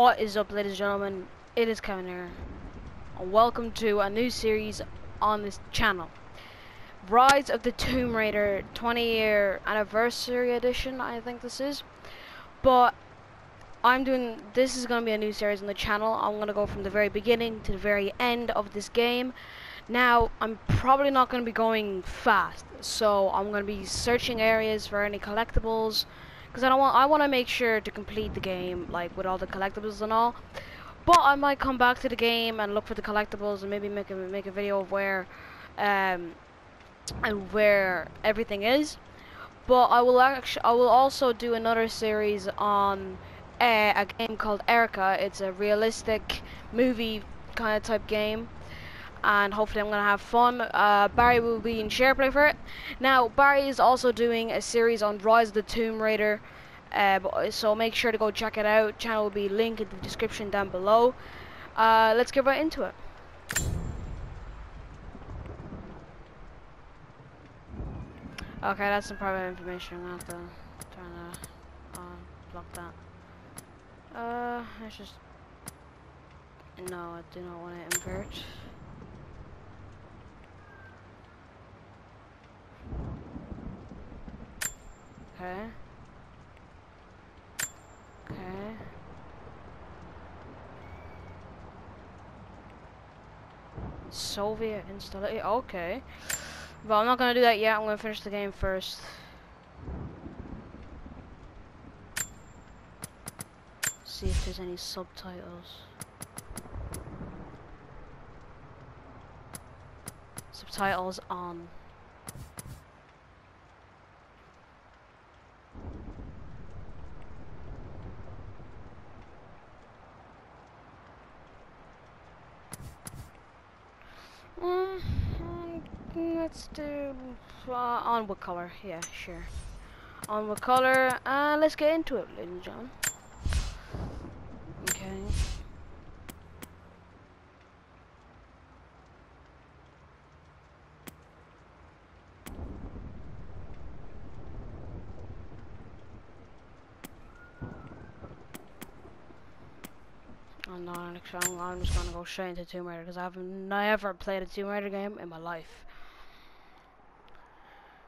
What is up ladies and gentlemen, it is Kevin here and welcome to a new series on this channel. Rise of the Tomb Raider 20 year anniversary edition I think this is. But I'm doing, this is going to be a new series on the channel. I'm going to go from the very beginning to the very end of this game. Now, I'm probably not going to be going fast, so I'm going to be searching areas for any collectibles, because I don't want I want to make sure to complete the game like with all the collectibles and all. But I might come back to the game and look for the collectibles and maybe make a make a video of where um and where everything is. But I will actually I will also do another series on a game called Erica. It's a realistic movie kind of type game and hopefully I'm gonna have fun. Uh, Barry will be in SharePlay for it. Now Barry is also doing a series on Rise of the Tomb Raider, uh, so make sure to go check it out. Channel will be linked in the description down below. Uh, let's get right into it. Okay, that's some private information. I'm gonna have to turn to block that. Uh, let's just. No, I do not want to invert. Okay. Okay. Soviet installation. Eh, okay. But I'm not gonna do that yet. I'm gonna finish the game first. See if there's any subtitles. Subtitles on. Um, let's uh, on what color? Yeah, sure. On what color? Uh, let's get into it, ladies and gentlemen. Okay. An I'm, I'm just gonna go straight into Tomb Raider because I've never played a Tomb Raider game in my life.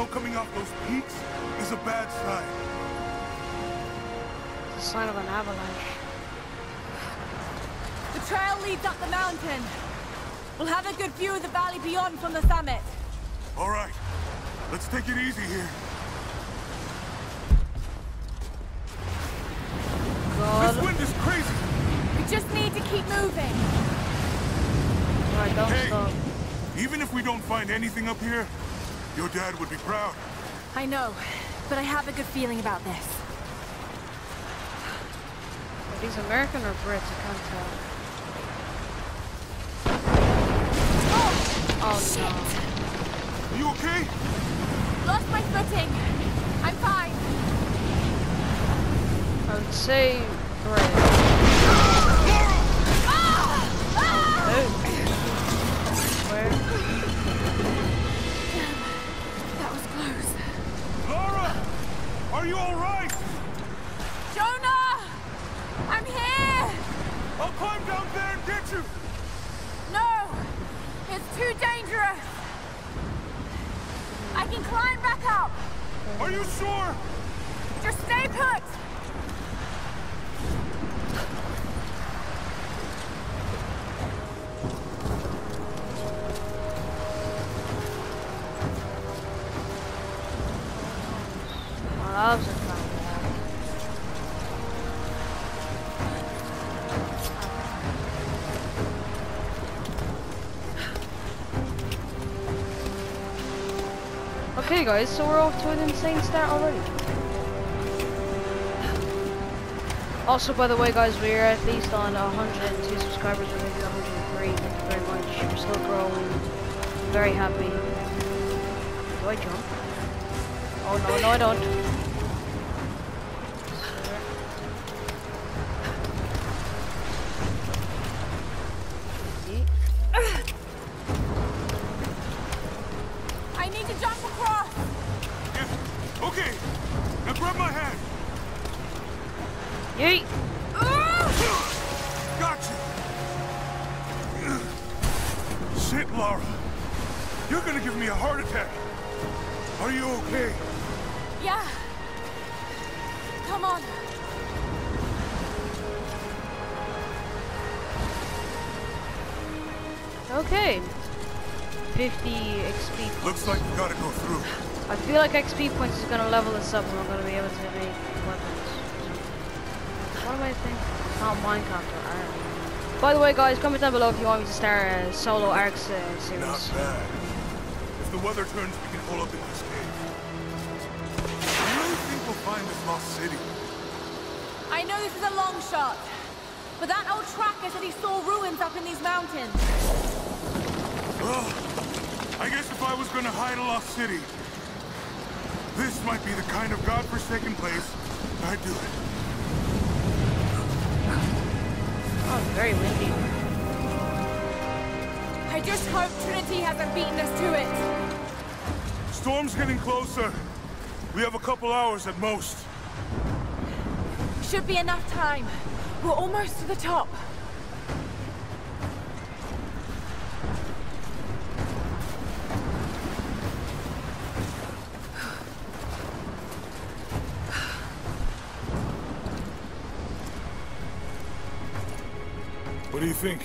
Snow coming off those peaks is a bad sign. It's a sign of an avalanche. The trail leads up the mountain. We'll have a good view of the valley beyond from the summit. All right. Let's take it easy here. God. This wind is crazy. We just need to keep moving. Alright, don't Hey. stop. Even if we don't find anything up here, your dad would be proud. I know, but I have a good feeling about this. Are these American or Brits? I can't tell. Oh, oh shit! No. Are you okay? Lost my footing. I'm fine. I would say Brits. Okay guys, so we're off to an insane start already. Also, by the way guys, we're at least on 102 subscribers, or maybe 103. Thank you very much. We're still growing. Very happy. Do I jump? Oh no, no I don't. 50 XP points. Looks like we gotta go through. I feel like XP points is gonna level us up and we're gonna be able to make weapons. What am I thinking? Not Minecraft or Iron. By the way guys, comment down below if you want me to start a solo ARX uh, Not series. bad. If the weather turns, we can pull up in this cave. I really think we'll find this lost city. I know this is a long shot, but that old tracker said he saw ruins up in these mountains. Well, I guess if I was gonna hide a lost city, this might be the kind of godforsaken place I'd do it. Oh, it's very windy. I just hope Trinity hasn't beaten us to it. Storm's getting closer. We have a couple hours at most. Should be enough time. We're almost to the top. Think?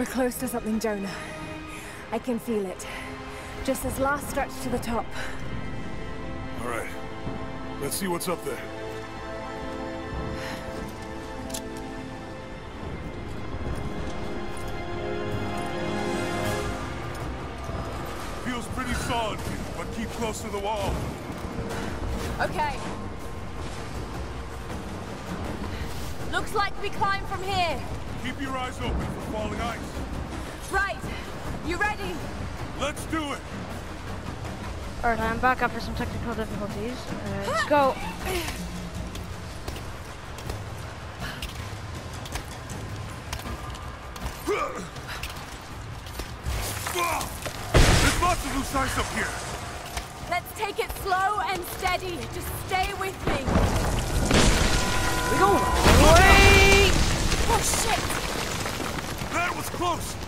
We're close to something, Jonah. I can feel it. Just this last stretch to the top. All right. Let's see what's up there. Feels pretty solid but keep close to the wall. Okay. Looks like we climb from here. Keep your eyes open for falling ice. Right. You ready? Let's do it! Alright, I'm back after some technical difficulties. Uh, let's go. There's lots of loose ice up here. Let's take it slow and steady. Just stay with me. We going all the way. Oh shit! That was close.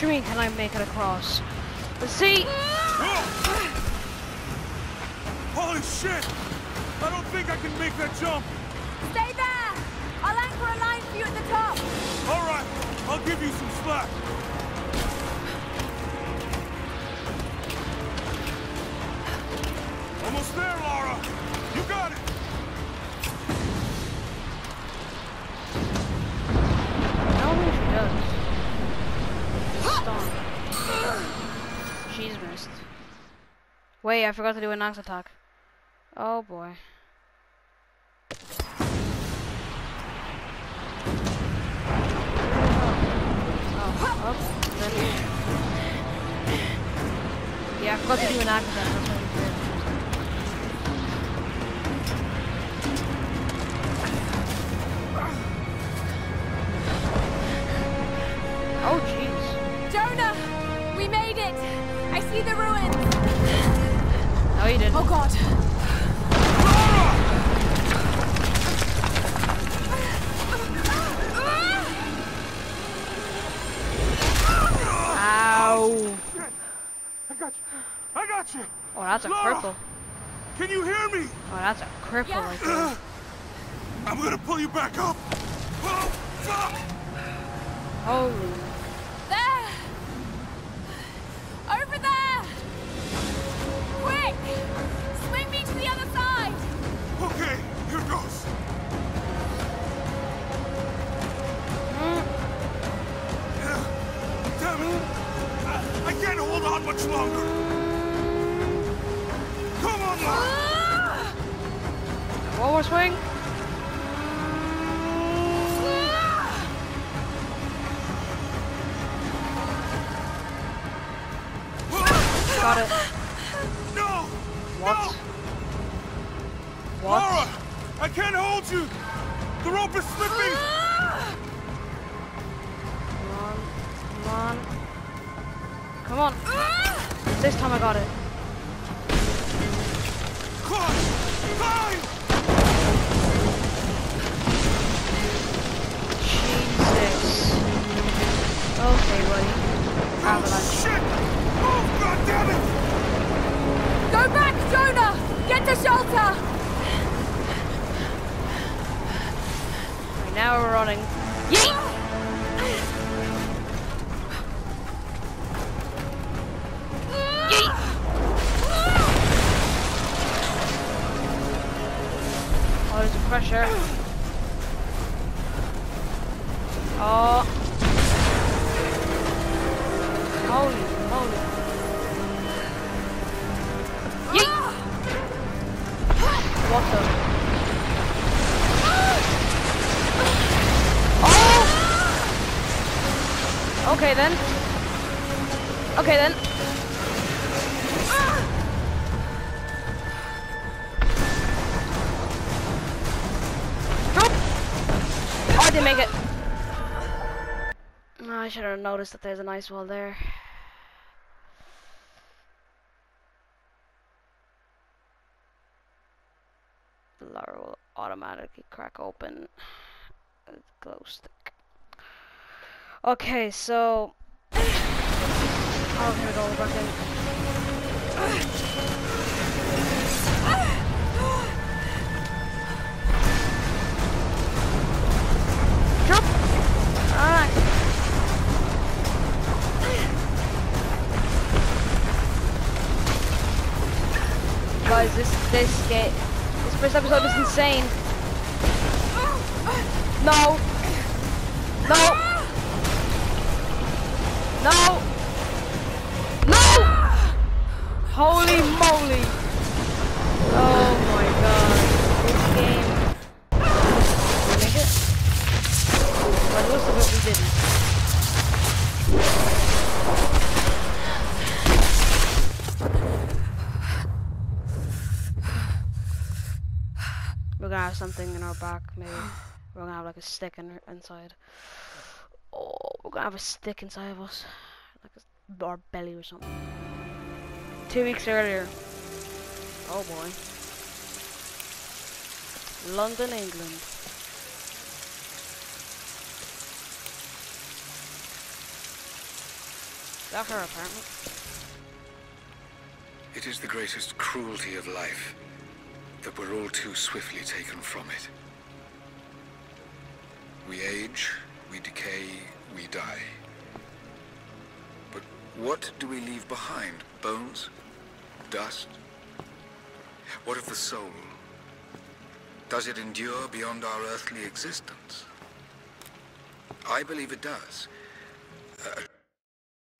What do you mean, can I make it across? Let's see. Holy shit! I don't think I can make that jump. Stay there! I'll anchor a line for you at the top. All right, I'll give you some slack. Almost there, Lara. You got it. Wait, I forgot to do an axe attack. Oh boy. Oh, oh, Yeah, I forgot to do an attack. Cripple. Can you hear me? Oh, that's a cripple Yeah. right there. I'm gonna pull you back up. Oh, fuck! Holy. There! Over there! Quick! Swing me to the other side! Okay, here goes. Mm, Damn it! I, I can't hold on much longer. More swing. To shelter! Right, now we're running. Yeet! Oh, there's a pressure. Oh. Holy moly. The? Oh! Ah! Okay then. Okay then. Jump! Oh, I didn't make it. I should have noticed that there's an ice wall there. The Lara will automatically crack open a glow stick. Okay, so. We go, we're back in. Alright. Guys, this this game, first episode is insane. No. No. No. No. Holy moly. Oh something in our back, maybe. We're gonna have like a stick in, inside. Oh, we're gonna have a stick inside of us. Like a, our belly or something. Two weeks earlier. Oh boy. London, England. Is that her apartment? It is the greatest cruelty of life that we're all too swiftly taken from it. We age, we decay, we die. But what do we leave behind? Bones? Dust? What of the soul? Does it endure beyond our earthly existence? I believe it does. A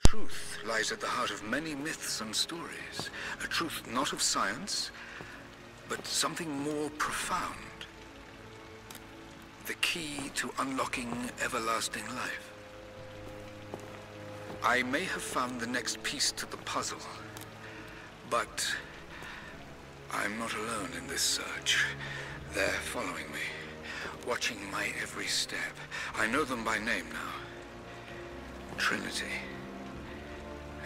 truth lies at the heart of many myths and stories. A truth not of science, but something more profound. The key to unlocking everlasting life. I may have found the next piece to the puzzle, but I'm not alone in this search. They're following me, watching my every step. I know them by name now. Trinity.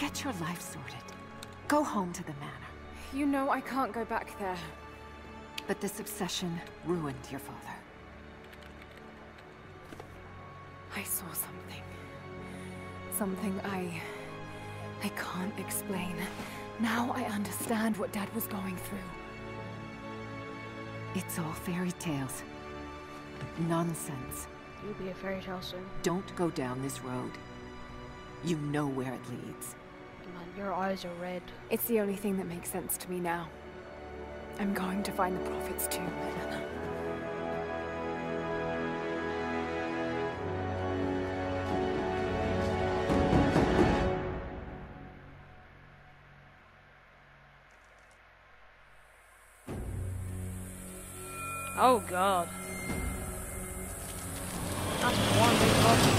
Get your life sorted. Go home to the manor. You know I can't go back there. But this obsession ruined your father. I saw something. Something I... I can't explain. Now I understand what Dad was going through. It's all fairy tales. Nonsense. You'll be a fairy tale soon. Don't go down this road. You know where it leads. Man, your eyes are red. It's the only thing that makes sense to me now. I'm going to find the Prophet's tomb, Anna. Oh god. That's one big button.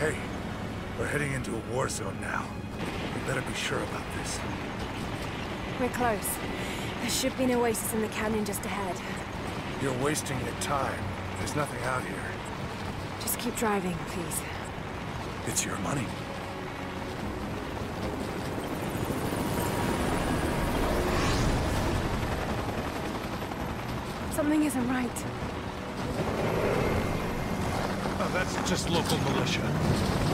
Hey, we're heading into a war zone now. We better be sure about this. We're close. There should be an oasis in the canyon just ahead. You're wasting your time. There's nothing out here. Just keep driving, please. It's your money. Something isn't right. Oh, that's just local militia.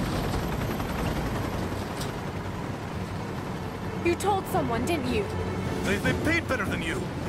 You told someone, didn't you? They, they paid better than you. You...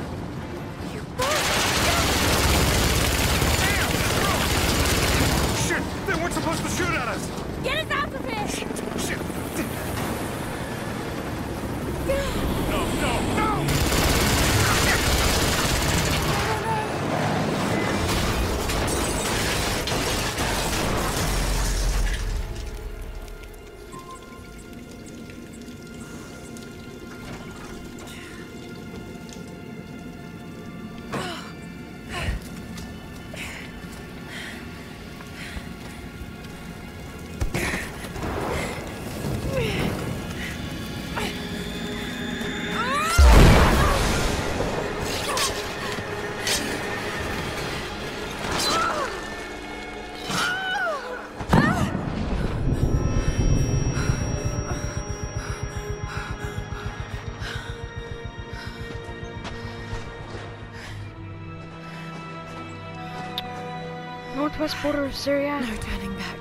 northwest border of Syria. No turning back.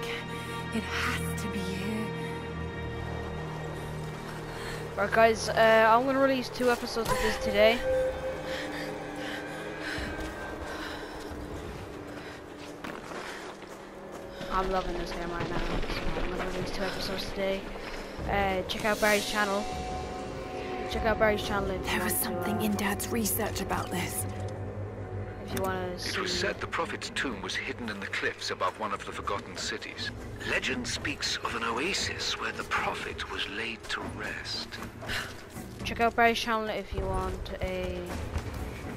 It has to be here. Alright guys, uh, I'm gonna release two episodes of this today. I'm loving this game right now. So I'm gonna release two episodes today. Uh, check out Barry's channel. Check out Barry's channel There was something to, uh, in Dad's research about this. If you want to It was said the Prophet's tomb was hidden in the cliffs above one of the forgotten cities. Legend speaks of an oasis where the Prophet was laid to rest. Check out Barry's channel if you want a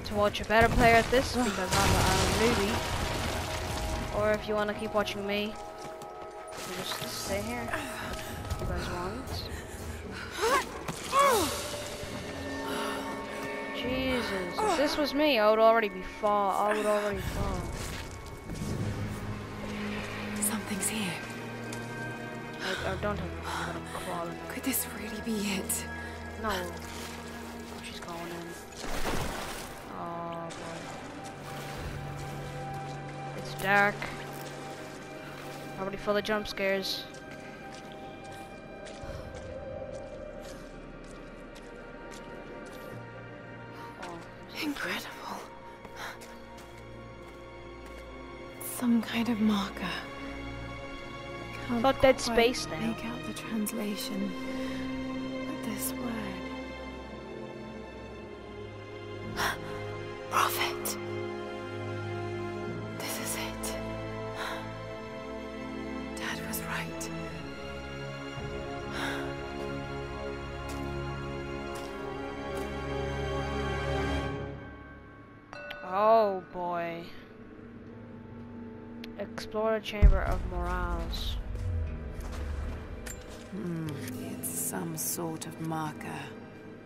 to watch a better player at this oh. because I'm a, I'm a newbie. Or if you want to keep watching me, you just stay here. If you guys want. Oh. Jesus, if this was me, I would already be far. I would already fall. Something's here. I, I don't have I'm gonna crawl. Could this really be it? No. She's going in. Oh boy. It's dark. Probably full of jump scares. Incredible. Some kind of marker. Can't Dead Space now. Make out the translation. But this word.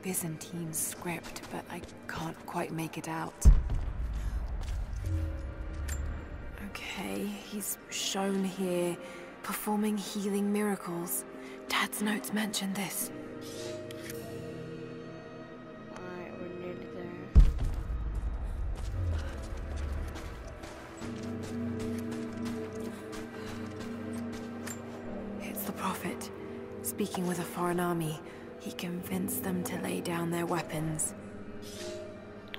Byzantine script, but I can't quite make it out. Okay, he's shown here performing healing miracles. Dad's notes mention this. It's the Prophet. Speaking with a foreign army, he convinced them to lay down their weapons.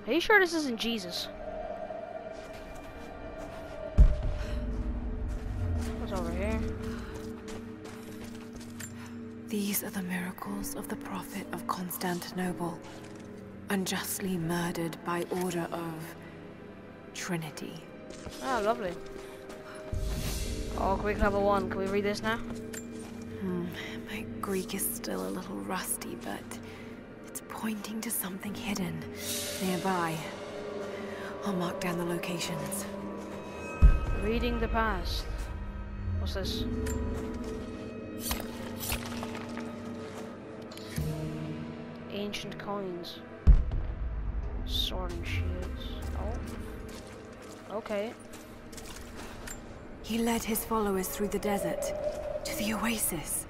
Are you sure this isn't Jesus? What's over here? These are the miracles of the Prophet of Constantinople, unjustly murdered by order of Trinity. Oh, lovely. Oh, quick level one. Can we read this now? Greek is still a little rusty, but it's pointing to something hidden nearby. I'll mark down the locations. Reading the past. What's this? Ancient coins. Sword and shields. Oh. Okay. He led his followers through the desert to the oasis.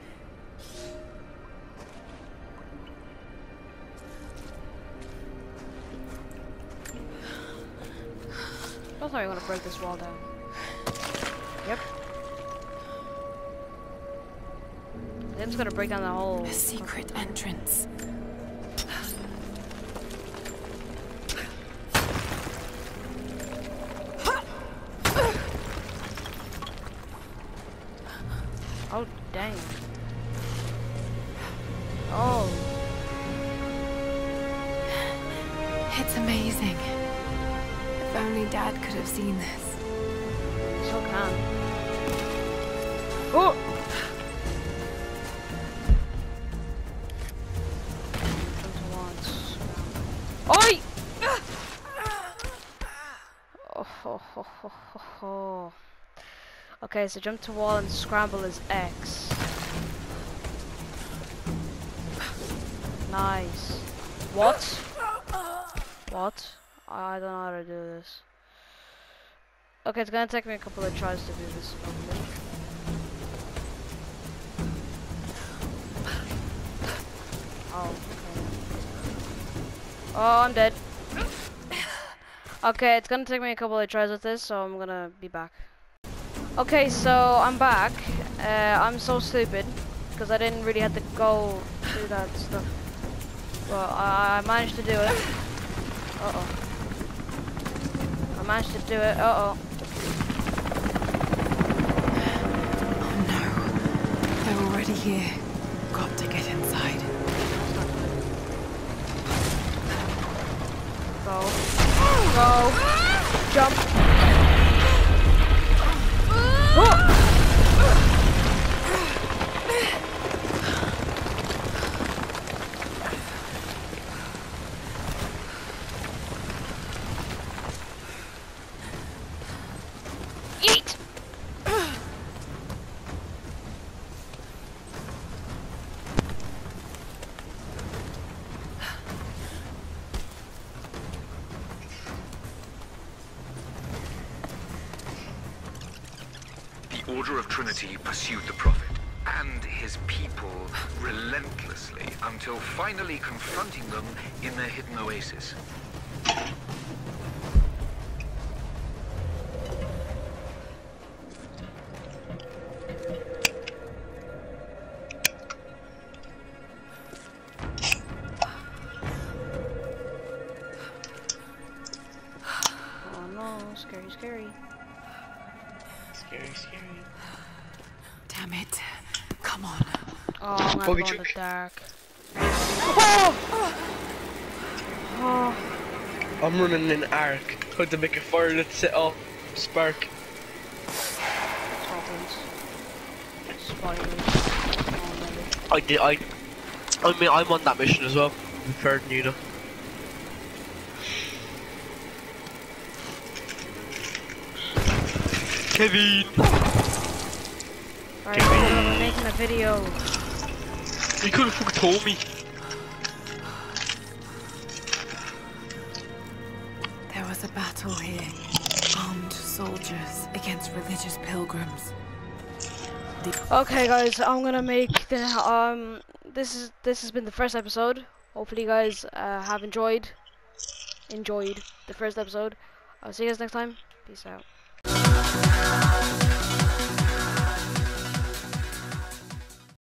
I thought you were gonna break this wall down. Yep. I'm just gonna break down the whole. A secret entrance. Oh dang. Oh. It's amazing. If only Dad could have seen this. So can. Oh! Jump to once. Oi! Oh, ho, ho, ho, ho, ho. Okay, so jump to wall and scramble is X. Nice. What? What? I don't know how to do this. Okay, it's gonna take me a couple of tries to do this. Oh, okay. Oh, I'm dead. Okay, it's gonna take me a couple of tries with this, so I'm gonna be back. Okay, so I'm back. Uh, I'm so stupid because I didn't really have to go through that stuff. But I, I managed to do it. Uh oh. I managed to do it. Uh already here. Got to get inside. Go. Go. Jump. Oh! Order of Trinity pursued the Prophet and his people relentlessly until finally confronting them in their hidden oasis. Gonna Bogey go in the trick. dark. Oh! Oh, I'm running an arc. How to make a fire that set off spark. Spiders. Oh. I did. I. I mean, I'm on that mission as well. With third know. Kevin. Alright, I'm making a video. You could have fucking told me. There was a battle here. Armed soldiers against religious pilgrims. Okay, guys, I'm gonna make the um. This is this has been the first episode. Hopefully, you guys uh, have enjoyed enjoyed the first episode. I'll see you guys next time. Peace out.